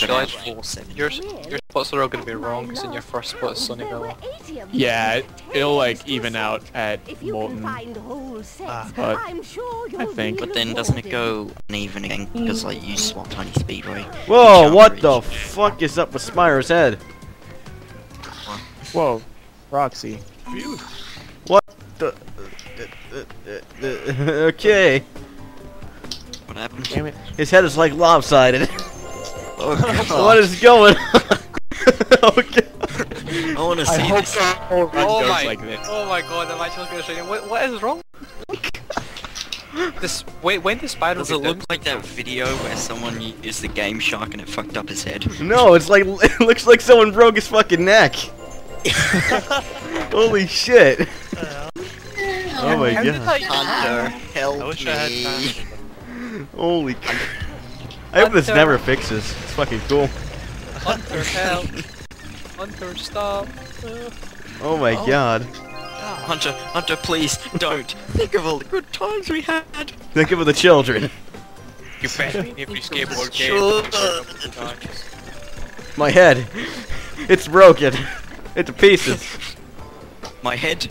just July realised 470. your your spots are all going to be wrong because in your first spot is Sunny Villa. Yeah, it- it'll like even out at If you Molten. can find whole sets, Ah, but I'm sure you'll I think- But then doesn't it go uneven again because like you swap Tiny Speedway? Whoa, what the fuck is up with Spyro's head? Whoa, Roxy. What the... okay. What happened? Damn it. His head is like lopsided. Oh what is going on? okay. I want to see I hope this. the whole run Oh my! like this. Oh my god! I'm actually looking at this. What what is wrong? this wait when does Spyro Does it look down? like that video where someone used the GameShark and it fucked up his head? No, it's like it looks like someone broke his fucking neck. Holy shit. Oh my How god. Hunter, help I wish I had me. time. Holy c- I hope this never fixes. It's fucking cool. Hunter help! Hunter stop! Uh, Oh my Oh. god. Hunter, Hunter, please don't. Think of all the good times we had. Think of the children. you bet me every skateboard Sure. game. My head. It's broken. Into pieces. My head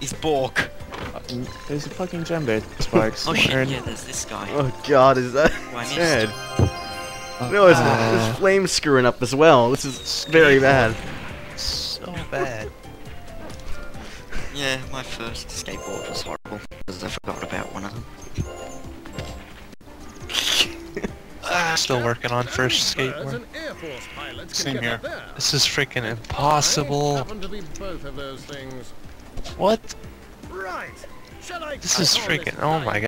is Bork. There's a fucking gem there, Sparx. Oh shit, yeah, there's this guy. Oh god, is that I his missed. head? No, it's Uh, this flame screwing up as well. This is very bad. So bad. Yeah, my first skateboard was horrible because I forgot about one of them. Still working on first skateboard. Same here. This is freaking impossible. What? Right. This is freaking. Oh my god.